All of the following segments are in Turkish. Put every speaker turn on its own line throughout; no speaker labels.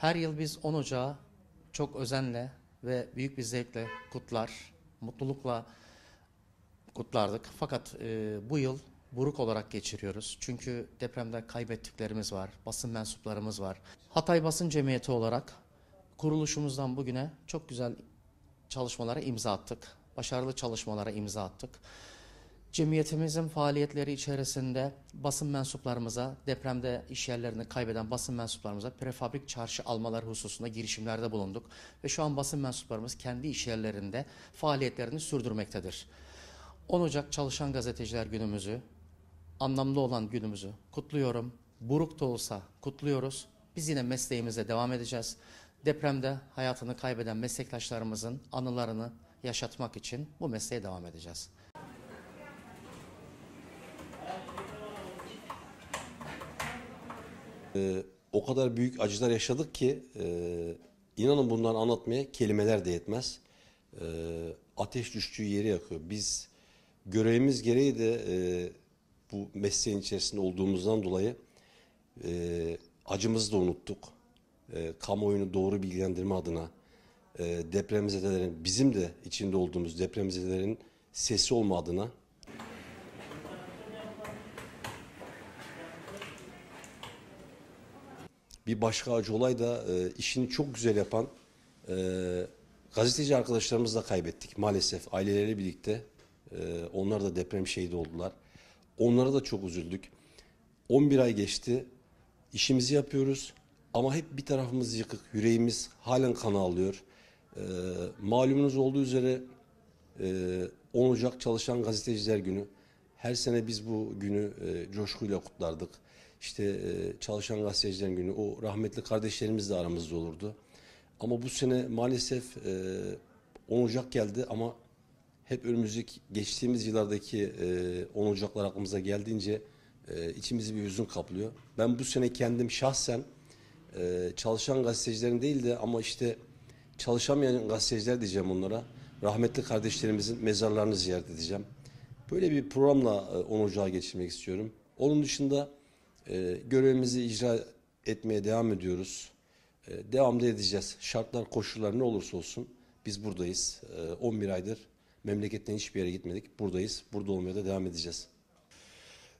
Her yıl biz 10 Ocağı çok özenle ve büyük bir zevkle kutlar, mutlulukla kutlardık. Fakat e, bu yıl buruk olarak geçiriyoruz. Çünkü depremde kaybettiklerimiz var, basın mensuplarımız var. Hatay Basın Cemiyeti olarak kuruluşumuzdan bugüne çok güzel çalışmalara imza attık. Başarılı çalışmalara imza attık. Cemiyetimizin faaliyetleri içerisinde basın mensuplarımıza, depremde iş yerlerini kaybeden basın mensuplarımıza prefabrik çarşı almaları hususunda girişimlerde bulunduk. Ve şu an basın mensuplarımız kendi iş yerlerinde faaliyetlerini sürdürmektedir. 10 Ocak Çalışan Gazeteciler Günümüzü, anlamlı olan günümüzü kutluyorum. Buruk da olsa kutluyoruz. Biz yine mesleğimize devam edeceğiz. Depremde hayatını kaybeden meslektaşlarımızın anılarını yaşatmak için bu mesleğe devam edeceğiz.
Ee, o kadar büyük acılar yaşadık ki e, inanın bundan anlatmaya kelimeler de yetmez. Ee, ateş düştüğü yeri yakıyor. Biz görevimiz gereği de e, bu mesleğin içerisinde olduğumuzdan dolayı e, acımızı da unuttuk. E, kamuoyunu doğru bilgilendirme adına e, depremzedelerin bizim de içinde olduğumuz depremzedelerin sesi olma adına bir başka acı olay da e, işini çok güzel yapan e, gazeteci arkadaşlarımızı da kaybettik maalesef aileleriyle birlikte. E, onlar da deprem şehidi oldular. Onlara da çok üzüldük. 11 ay geçti. İşimizi yapıyoruz ama hep bir tarafımız yıkık. Yüreğimiz halen kan ağlıyor. E, malumunuz olduğu üzere e, 10 Ocak Çalışan Gazeteciler Günü. Her sene biz bu günü e, coşkuyla kutlardık. İşte e, Çalışan Gazetecilerin Günü, o rahmetli kardeşlerimiz de aramızda olurdu. Ama bu sene maalesef e, 10 Ocak geldi ama hep önümüzdeki geçtiğimiz yıllardaki e, 10 Ocaklar aklımıza geldiğince e, içimizi bir hüzün kaplıyor. Ben bu sene kendim şahsen e, çalışan gazetecilerin değil de ama işte çalışamayan gazeteciler diyeceğim onlara. Rahmetli kardeşlerimizin mezarlarını ziyaret edeceğim. Böyle bir programla e, 10 Ocağı geçirmek istiyorum. Onun dışında e, görevimizi icra etmeye devam ediyoruz. E, devam da edeceğiz. Şartlar, koşullar ne olursa olsun biz buradayız. E, 11 aydır memleketten hiçbir yere gitmedik. Buradayız. Burada olmaya da devam edeceğiz.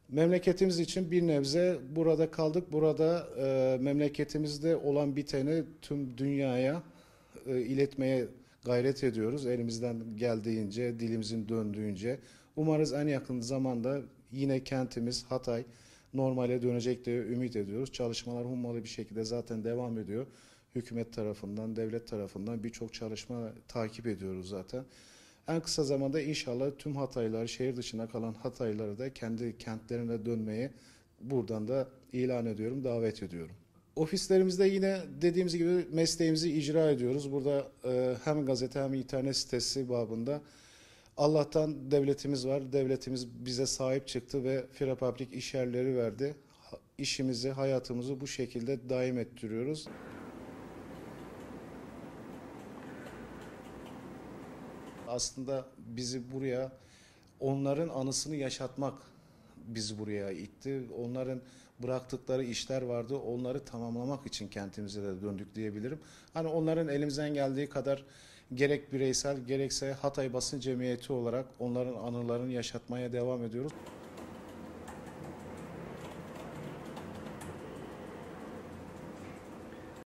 Memleketimiz için bir nebze burada kaldık. Burada e, memleketimizde olan biteni tüm dünyaya e, iletmeye gayret ediyoruz. Elimizden geldiğince, dilimizin döndüğünce. Umarız en yakın zamanda yine kentimiz Hatay normale dönecek diye ümit ediyoruz. Çalışmalar hummalı bir şekilde zaten devam ediyor. Hükümet tarafından, devlet tarafından birçok çalışma takip ediyoruz zaten. En kısa zamanda inşallah tüm Hataylar, şehir dışına kalan Hatayları da kendi kentlerine dönmeye buradan da ilan ediyorum, davet ediyorum. Ofislerimizde yine dediğimiz gibi mesleğimizi icra ediyoruz. Burada e, hem gazete hem internet sitesi babında Allah'tan devletimiz var. Devletimiz bize sahip çıktı ve firapabrik iş yerleri verdi. İşimizi, hayatımızı bu şekilde daim ettiriyoruz. Aslında bizi buraya onların anısını yaşatmak bizi buraya itti. Onların bıraktıkları işler vardı. Onları tamamlamak için kentimize de döndük diyebilirim. Hani onların elimizden geldiği kadar gerek bireysel gerekse Hatay Basın Cemiyeti olarak onların anılarını yaşatmaya devam ediyoruz.